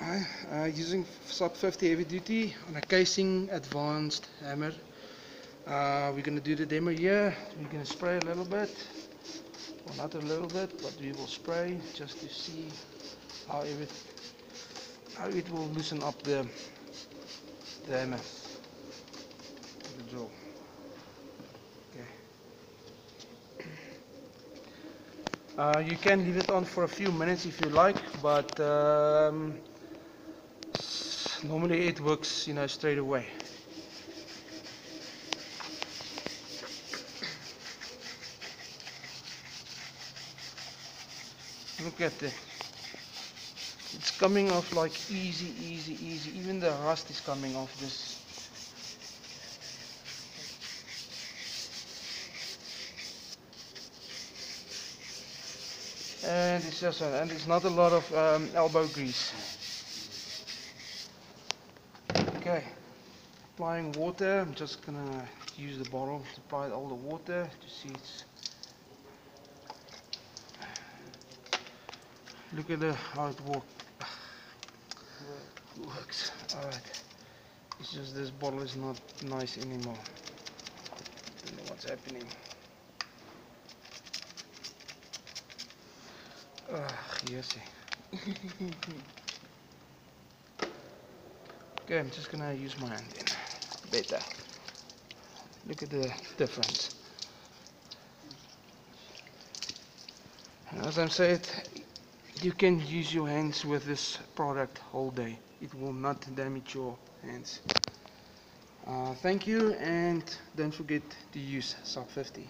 Uh, using SUP50 heavy duty on a casing advanced hammer. Uh, we're going to do the demo here. We're going to spray a little bit, well not a little bit, but we will spray just to see how it how it will loosen up the the hammer, the drill. Okay. Uh, you can leave it on for a few minutes if you like, but um, normally it works, you know, straight away. Look at it. It's coming off like easy, easy, easy. Even the rust is coming off this. And it's just, and it's not a lot of um, elbow grease. Okay, applying water. I'm just gonna use the bottle to apply all the water to see it's. Look at the how it work, works. Alright, it's just this bottle is not nice anymore. I Don't know what's happening. Ah, yes. Okay, I'm just gonna use my hand then. Better. Look at the difference. And as I said, you can use your hands with this product all day. It will not damage your hands. Uh, thank you and don't forget to use SUP50.